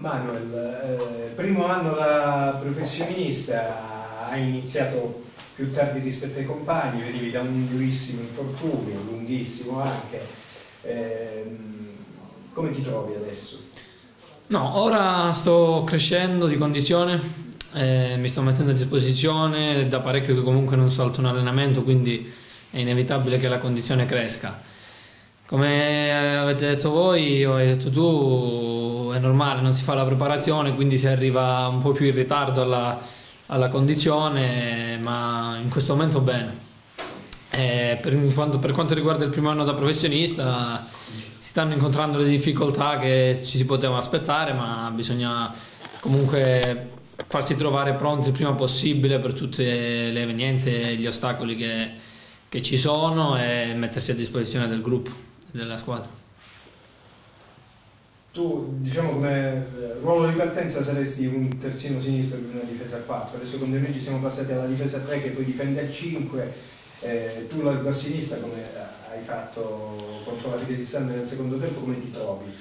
Manuel, eh, primo anno da professionista, hai iniziato più tardi rispetto ai compagni, venivi da un durissimo infortunio, lunghissimo anche. Eh, come ti trovi adesso? No, ora sto crescendo di condizione, eh, mi sto mettendo a disposizione, da parecchio che comunque non salto un allenamento, quindi è inevitabile che la condizione cresca. Come avete detto voi o hai detto tu, è normale, non si fa la preparazione, quindi si arriva un po' più in ritardo alla, alla condizione, ma in questo momento bene. Per quanto, per, quanto, riguarda il primo anno da professionista, si stanno incontrando le difficoltà che ci si poteva aspettare, ma bisogna comunque farsi trovare pronti il prima possibile per tutte le evenienze e gli ostacoli che, che ci sono e mettersi a disposizione del gruppo della squadra. Tu, diciamo come eh, ruolo di partenza saresti un terzino sinistro di una difesa a 4, adesso con De Rigi siamo passati alla difesa a 3 che poi difende a 5, eh, tu largo a sinistra come hai fatto contro la Fide di Sande nel secondo tempo, come ti trovi?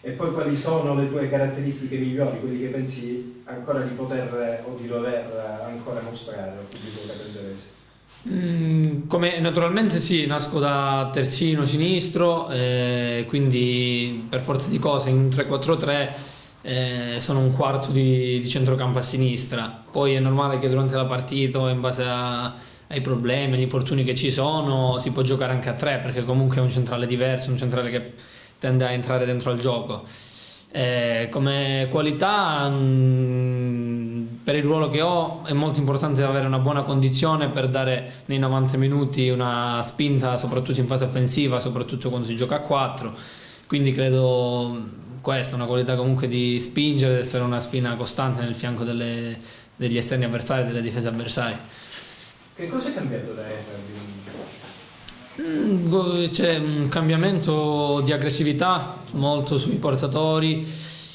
E poi quali sono le tue caratteristiche migliori, quelli che pensi ancora di poter o di dover ancora mostrare al pubblico catanzarese? Mm, come, naturalmente sì, nasco da terzino sinistro, eh, quindi per forza di cose in un 3-4-3 eh, sono un quarto di, di, centrocampo a sinistra. Poi è normale che durante la partita, in base a, ai problemi, agli infortuni che ci sono, si può giocare anche a 3 perché comunque è un centrale diverso, un centrale che tende a entrare dentro al gioco. Eh, come qualità... Mm, per il ruolo che ho è molto importante avere una buona condizione per dare nei 90 minuti una spinta soprattutto in fase offensiva, soprattutto quando si gioca a 4. Quindi credo questa, una qualità comunque di spingere, di essere una spina costante nel fianco delle, degli esterni avversari, delle difese avversarie. Che cosa è cambiato da Efraim? Mm, c'è un cambiamento di aggressività molto sui portatori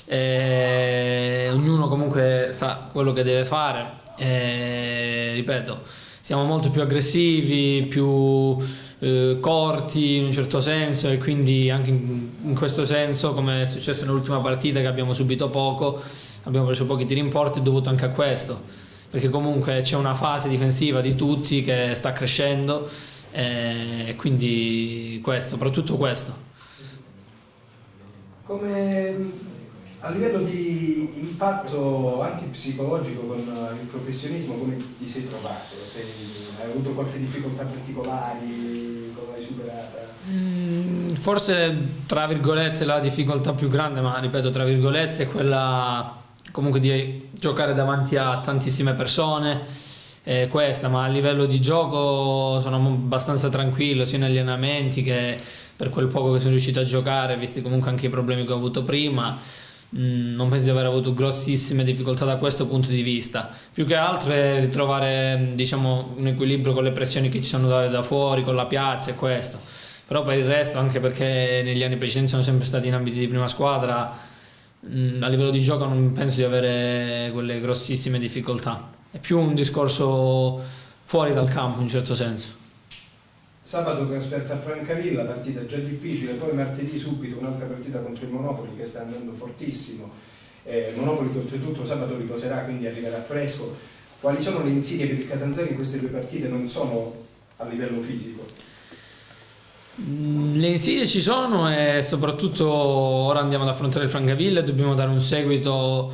eh, ognuno comunque fa quello che deve fare. Eh, ripeto, siamo molto più aggressivi, più eh, corti in un certo senso e quindi anche in, in, questo senso, come è successo nell'ultima partita che abbiamo subito poco, abbiamo preso pochi tiri in porta, è dovuto anche a questo. Perché comunque c'è una fase difensiva di tutti che sta crescendo e quindi questo, soprattutto questo. Come a livello di impatto anche psicologico con il professionismo, come ti sei trovato? Sei, hai avuto qualche difficoltà particolari? Come l'hai superata? Mm, forse, tra virgolette, la difficoltà più grande, ma ripeto, tra virgolette, è quella comunque di giocare davanti a tantissime persone. È questa, ma a livello di gioco sono abbastanza tranquillo sia negli allenamenti che per quel poco che sono riuscito a giocare, visti comunque anche i problemi che ho avuto prima Mm, non penso di aver avuto grossissime difficoltà da questo punto di vista. Più che altro è ritrovare diciamo, un equilibrio con le pressioni che ci sono da, da fuori, con la piazza e questo. Però per il resto, anche perché negli anni precedenti sono sempre stati in ambiti di prima squadra, mm, a livello di gioco non penso di avere quelle grossissime difficoltà. È più un discorso fuori dal campo in un certo senso. Sabato trasferta a Francavilla, partita già difficile, poi martedì subito un'altra partita contro il Monopoli che sta andando fortissimo. Eh, Monopoli che oltretutto sabato riposerà, quindi arriverà fresco. Quali sono le insidie per il Catanzaro in queste due partite? Non sono a livello fisico. Mm, le insidie ci sono e soprattutto ora andiamo ad affrontare il Francavilla e dobbiamo dare un seguito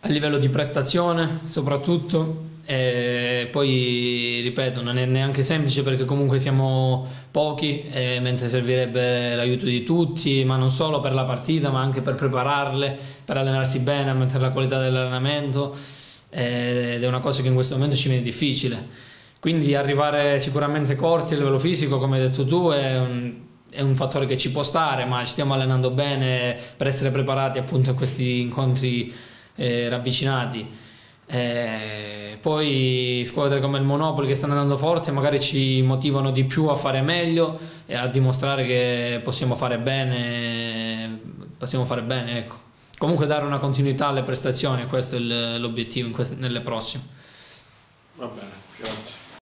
a livello di prestazione soprattutto e poi ripeto non è neanche semplice perché comunque siamo pochi mentre servirebbe l'aiuto di tutti ma non solo per la partita ma anche per prepararle per allenarsi bene aumentare la qualità dell'allenamento. Ed è una cosa che in questo momento ci viene difficile. Quindi arrivare sicuramente corti a livello fisico come hai detto tu è un, è un fattore che ci può stare ma ci stiamo allenando bene per essere preparati appunto a questi incontri eh, ravvicinati eh, poi squadre come il Monopoli che stanno andando forte magari ci motivano di più a fare meglio e a dimostrare che possiamo fare bene, possiamo fare bene ecco. Comunque dare una continuità alle prestazioni, questo è l'obiettivo nelle prossime. Va bene.